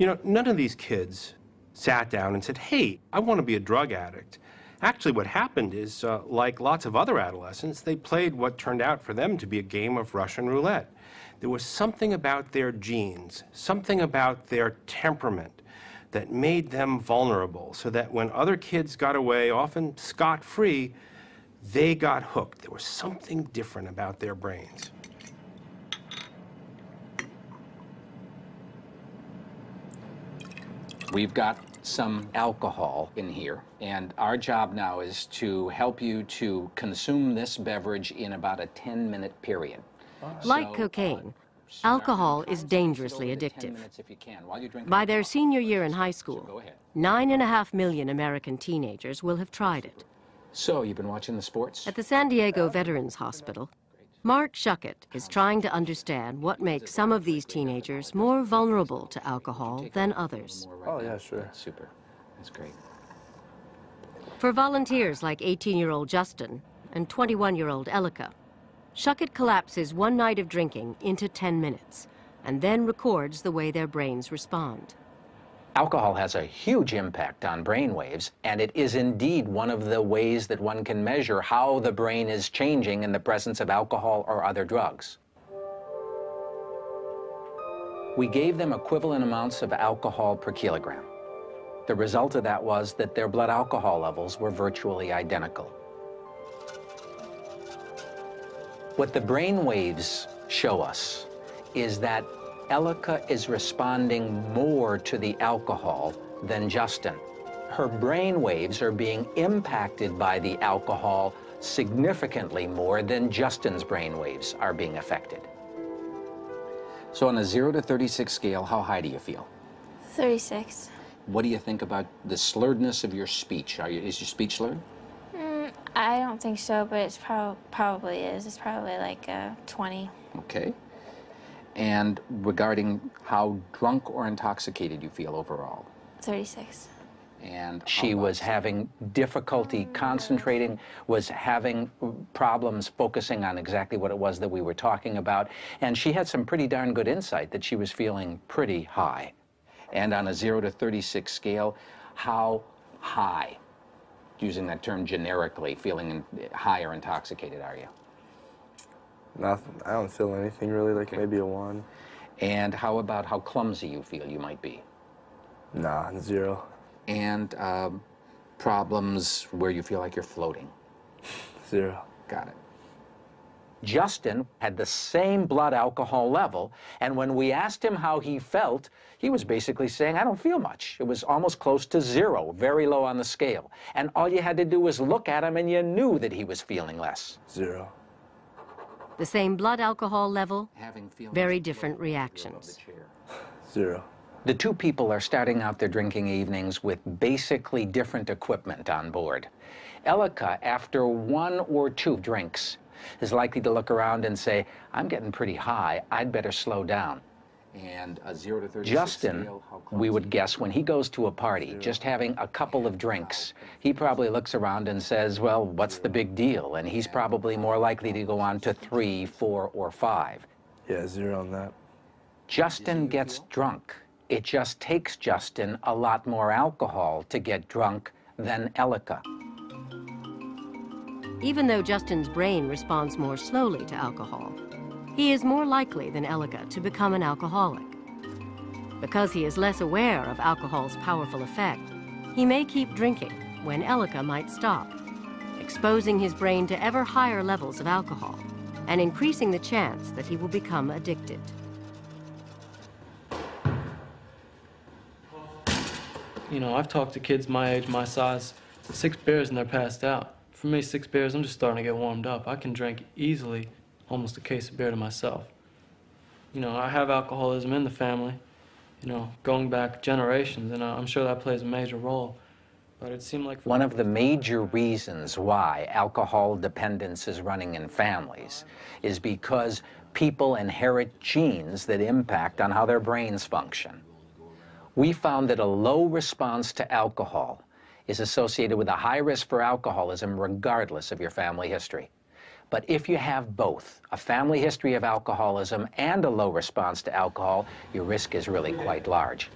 You know, none of these kids sat down and said, hey, I want to be a drug addict. Actually, what happened is, uh, like lots of other adolescents, they played what turned out for them to be a game of Russian roulette. There was something about their genes, something about their temperament that made them vulnerable, so that when other kids got away, often scot free, they got hooked. There was something different about their brains. We've got some alcohol in here, and our job now is to help you to consume this beverage in about a 10 minute period. Like So, uh, cocaine, start alcohol is dangerously go to 10 addictive. if you can, while you drink By their alcohol. senior year in high school, ahead. nine and a half million American teenagers will have tried it. So, you've been watching the sports? At the San Diego Veterans Hospital, Marc Schuckit is trying to understand what makes some of these teenagers more vulnerable to alcohol than others. Oh, yeah, sure. That's super. That's great. For volunteers like 18-year-old Justin and 21-year-old Elika, Schuckit collapses one night of drinking into 10 minutes and then records the way their brains respond. Alcohol has a huge impact on brain waves, and it is indeed one of the ways that one can measure how the brain is changing in the presence of alcohol or other drugs. We gave them equivalent amounts of alcohol per kilogram. The result of that was that their blood alcohol levels were virtually identical. What the brain waves show us is that Elika is responding more to the alcohol than Justin. Her brain waves are being impacted by the alcohol significantly more than Justin's brain waves are being affected. So on a 0 to 36 scale, how high do you feel? 36. What do you think about the slurredness of your speech? Are you, is your speech slurred? Mm, I don't think so, but it's prob- probably is. It's probably like uh, 20. Okay. And regarding how drunk or intoxicated you feel overall? 36. and she was having difficulty concentrating, was having problems focusing on exactly what it was that we were talking about, and she had some pretty darn good insight that she was feeling pretty high. And on a 0 to 36 scale, how high, using that term generically, feeling high or intoxicated are you? Nothing. I don't feel anything really, like maybe a one. And how about how clumsy you feel you might be? Nah, zero. And um, problems where you feel like you're floating? Zero. Got it. Justin had the same blood alcohol level, and when we asked him how he felt, he was basically saying, I don't feel much. It was almost close to zero, very low on the scale. And all you had to do was look at him, and you knew that he was feeling less. Zero. The same blood alcohol level, very different bloating above the reactions. Zero. The two people are starting out their drinking evenings with basically different equipment on board. Elika, after one or two drinks, is likely to look around and say, I'm getting pretty high, I'd better slow down. And a 0 to 36 Justin, scale, we would guess when he goes to a party, just having a couple of drinks, he probably looks around and says, well, what's the big deal? And he's probably more likely to go on to three, four, or five. Yeah, zero on that. Justin gets drunk. It just takes Justin a lot more alcohol to get drunk than Elika. Even though Justin's brain responds more slowly to alcohol, he is more likely than Elika to become an alcoholic. Because he is less aware of alcohol's powerful effect, he may keep drinking when Elika might stop, exposing his brain to ever higher levels of alcohol and increasing the chance that he will become addicted. You know, I've talked to kids my age, my size, six beers and they're passed out. For me, six beers, I'm just starting to get warmed up. I can drink easily almost a case of beer to myself. You know, I have alcoholism in the family, you know, going back generations, and I'm sure that plays a major role. But it seemed like One of the major reasons why alcohol dependence is running in families is because people inherit genes that impact on how their brains function. We found that a low response to alcohol is associated with a high risk for alcoholism regardless of your family history. But if you have both, a family history of alcoholism and a low response to alcohol, your risk is really quite large.